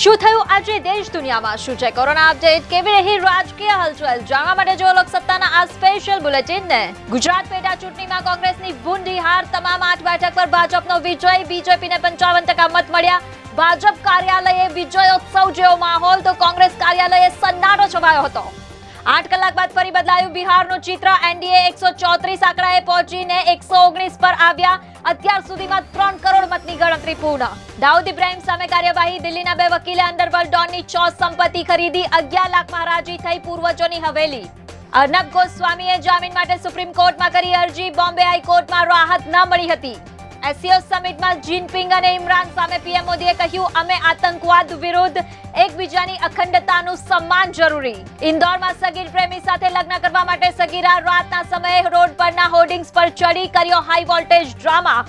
શું થયું આજે દેશ દુનિયામાં? શું છે કોરોના અપડેટ કેવી રહી રાજકીય હલચલ? જાણવા માટે જો લોકસત્તાના આ સ્પેશિયલ બુલેટિનને ગુજરાત પેટા ચૂંટણીમાં કોંગ્રેસની ભૂંડી હાર, તમામ આઠ બેઠક પર ભાજપનો વિજય, બીજેપીને પંચાવન ટકા મત મળ્યા. ભાજપ કાર્યાલયે વિજયોત્સવ જેવો માહોલ, તો કોંગ્રેસ કાર્યાલયે સન્નાટો છવાયો હતો. આઠ કલાક બાદ ફરી બદલાયું બિહારનું ચિત્ર. એનડીએ એકસો ચોત્રીસ આંકડાએ પહોંચીને એકસો ઓગણીસ પર આવ્યા. અત્યાર સુધીમાં ત્રણ મતની ગણતરી પૂર્ણ. દાઉદ ઇબ્રાહિમ સામે કાર્યવાહી, દિલ્હીના બે વકીલે અંડરવર્લ્ડ ડોનની ચોથ સંપત્તિ ખરીદી, અગિયાર લાખમાં હરાજી થઈ પૂર્વજોની હવેલી. અર્નબ ગોસ્વામીએ જામીન માટે સુપ્રીમ કોર્ટમાં કરી અરજી, બોમ્બે હાઈકોર્ટમાં રાહત ન મળી હતી. એસસીઓ સમિટમાં જિનપિંગ અને ઇમરાન સામે પીએમ મોદીએ કહ્યું, અમે આતંકવાદ વિરુદ્ધ એકબીજાની અખંડતાનું સન્માન જરૂરી. ઇન્દોરમાં સગીર પ્રેમી સાથે લગ્ન કરવા માટે સગીરા રાતના સમયે રોડ પરના હોર્ડિંગ્સ પર ચડી કર્યો હાઈ વોલ્ટેજ ડ્રામા.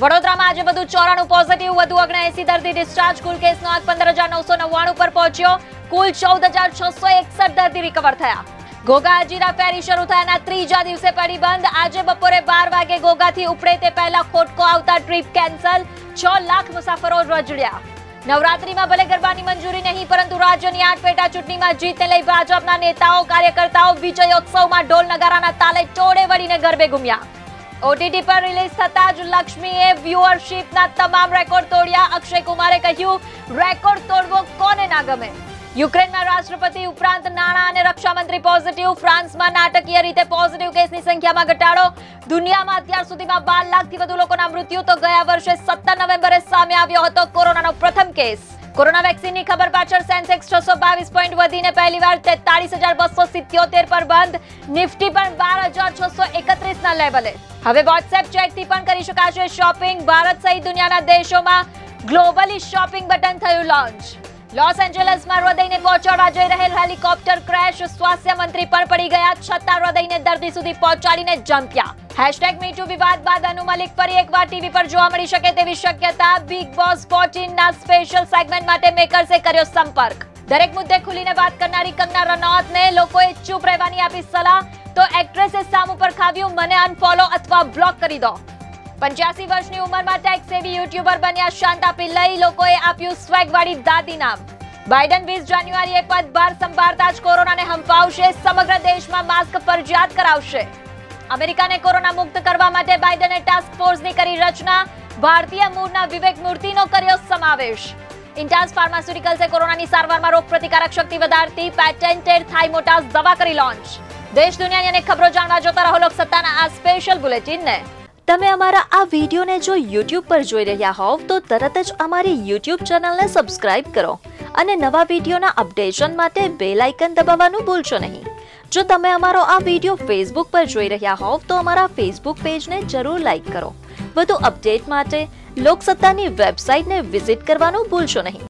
વડોદરામાં આજે વધુ ચોરાણું પોઝિટિવ વધુ ઓગણએસી દર્દી ડિસ્ચાર્જ કુલ કેસનો આંક પંદર હજાર નવસો નવ્વાણું પર પહોંચ્યો. કુલ ચૌદ હજાર છસો એકસઠ દર્દી રિકવર થયા. ઘોઘા, અજીરા, ફેરી શરૂ થયાના ત્રીજા દિવસે પડી બંધ. આજે બપોરે બાર વાગે ઘોઘાથી ઉપડે તે પહેલા ખોટકો આવતા ટ્રીપ કેન્સલ છ લાખ મુસાફરો રજડ્યા. નવરાત્રીમાં ભલે ગરબાની મંજૂરી નહીં, પરંતુ રાજ્યની આઠ પેટા ચૂંટણીમાં જીતને લઈ ભાજપના નેતાઓ, કાર્યકર્તાઓ, વિજયોત્સવમાં ઢોલ નગારાના તાલે ચોડે વળીને ગરબે ઘૂમ્યા. ઓટીટી પર રિલીઝ થતા જ લક્ષ્મીએ વ્યુઅરશિપના તમામ રેકોર્ડ તોડ્યા. અક્ષય કુમારે કહ્યું રેકોર્ડ તોડવો કોને ના ગમે? યુક્રેનના રાષ્ટ્રપતિ ઉપરાંત નાણાં અને રક્ષામંત્રી પોઝિટિવ ફ્રાન્સમાં નાટકીય રીતે પોઝિટિવ કેસની સંખ્યામાં ઘટાડો. દુનિયામાં અત્યાર સુધીમાં બાર લાખથી વધુ લોકોના મૃત્યુ તો ગયા વર્ષે સત્તર નવેમ્બરે સામે આવ્યો હતો કોરોનાનો પ્રથમ કેસ. કોરોના વેક્સિનની ખબર પાછળ સેન્સેક્સ છસો બાવીસ પોઈન્ટ વધીને પહેલીવાર તેતાલીસ હજાર બસો સિત્યોતેર પર બંધ. નિફ્ટી પણ બાર હજાર છસો એકત્રીસના લેવલે. હવે વોટ્સએપ ચેકથી પણ કરી શકાશે શોપિંગ ભારત સહિત દુનિયાના દેશોમાં ગ્લોબલી શોપિંગ બટન થયું લોન્ચ લોસ એન્જલસમાં હૃદયને પહોંચાડવા જઈ રહેલ હેલિકોપ્ટર ક્રેશ સ્વાસ્થ્ય મંત્રી પણ પડી ગયા, છતાં હૃદયને દર્દી સુધી પહોંચાડીને જંપ્યા હેશટેગ મીટુ વિવાદ બાદ અનુ મલિક ફરી એકવાર ટીવી પર જોવા મળી શકે તેવી શક્યતા બિગ બોસ ફોર્ટીનના સ્પેશિયલ સેગમેન્ટ માટે મેકર્સે કર્યો સંપર્ક. દરેક મુદ્દે ખુલીને વાત કરનારી કંગના રનૌતને લોકોએ ચૂપ રહેવાની આપી સલાહ. તો એક્ટ્રેસે સામ ઉપર ખાવ્યું મને અનફોલો અથવા બ્લોક કરી દો. પંચ્યાસી વર્ષની ઉંમરમાં ટેક્સ સેવી યુટ્યુબર બન્યા શાંતા પિલ્લઈ લોકોએ આપ્યું સ્વેગ વાળી દાદી નામ. બાઇડન વીસ જાન્યુઆરીએ પદભાર સંભાળતા જ કોરોનાને હંફાવશે, સમગ્ર દેશમાં માસ્ક ફરજિયાત કરાવશે. અમેરિકાને કોરોના મુક્ત કરવા માટે બાઇડને ટાસ્ક ફોર્સની કરી રચના. ભારતીય મૂળના વિવેક મૂર્તિનો કર્યો સમાવેશ. ઇન્ટાસ ફાર્માસ્યુટિકલ્સે કોરોનાની સારવારમાં રોગ પ્રતિકારક શક્તિ વધારતી પેટેન્ટેડ થાઇમોટાસ દવા કરી લોન્ચ દેશ દુનિયાની અનેક ખબરો જાણવા જોતા રહો લોકસત્તાના આ સ્પેશિયલ બુલેટિનને. તમે અમારા આ વિડીયોને જો યુટ્યુબ પર જોઈ રહ્યા હોવ, તો તરત જ અમારી યુટ્યુબ ચેનલને સબસ્ક્રાઇબ કરો અને નવા વિડીયોના અપડેશન માટે બેલ આઇકન દબાવવાનું ભૂલશો નહીં. જો તમે અમારો આ વીડિયો ફેસબુક પર જોઈ રહ્યા હોવ, તો અમારા ફેસબુક પેજને જરૂર લાઇક કરો. વધુ અપડેટ માટે લોકસત્તાની વેબસાઇટને વિઝિટ કરવાનું ભૂલશો નહીં.